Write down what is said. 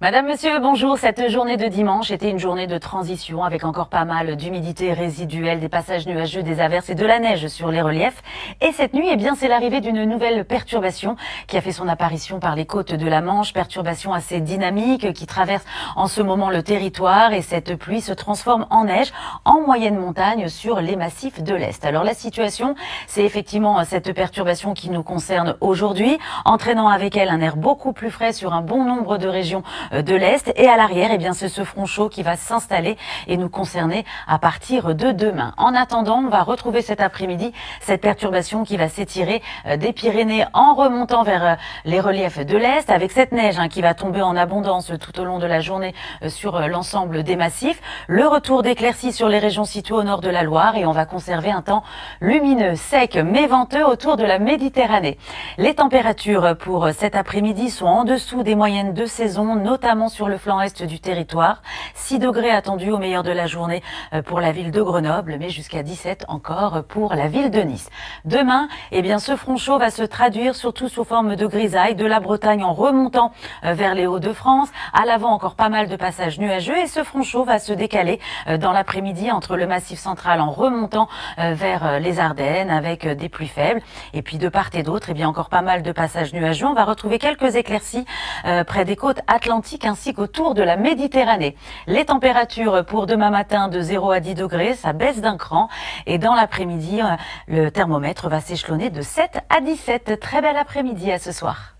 Madame, Monsieur, bonjour. Cette journée de dimanche était une journée de transition avec encore pas mal d'humidité résiduelle, des passages nuageux, des averses et de la neige sur les reliefs. Et cette nuit, eh bien, c'est l'arrivée d'une nouvelle perturbation qui a fait son apparition par les côtes de la Manche, perturbation assez dynamique qui traverse en ce moment le territoire et cette pluie se transforme en neige en moyenne montagne sur les massifs de l'Est. Alors la situation, c'est effectivement cette perturbation qui nous concerne aujourd'hui, entraînant avec elle un air beaucoup plus frais sur un bon nombre de régions de l'Est. Et à l'arrière, eh bien, c'est ce front chaud qui va s'installer et nous concerner à partir de demain. En attendant, on va retrouver cet après-midi cette perturbation qui va s'étirer euh, des Pyrénées en remontant vers euh, les reliefs de l'Est avec cette neige hein, qui va tomber en abondance tout au long de la journée sur l'ensemble des massifs. Le retour d'éclaircies sur les régions situées au nord de la Loire et on va conserver un temps lumineux, sec, mais venteux autour de la Méditerranée. Les températures pour cet après-midi sont en dessous des moyennes de saison, notamment sur le flanc est du territoire. 6 degrés attendus au meilleur de la journée euh, pour la ville de Grenoble, mais jusqu'à 17 encore pour la ville de Nice. Demain, eh bien, ce front chaud va se traduire surtout sous forme de grisaille de la Bretagne en remontant euh, vers les Hauts-de-France. À l'avant, encore pas mal de passages nuageux et ce front chaud va se décaler euh, dans l'après-midi entre le massif central en remontant vers les Ardennes avec des pluies faibles. Et puis de part et d'autre, eh bien, encore pas mal de passages nuageux. On va retrouver quelques éclaircies près des côtes atlantiques ainsi qu'autour de la Méditerranée. Les températures pour demain matin de 0 à 10 degrés, ça baisse d'un cran. Et dans l'après-midi, euh, le thermomètre va s'échelonner de 7 à 17. Très bel après-midi à ce soir.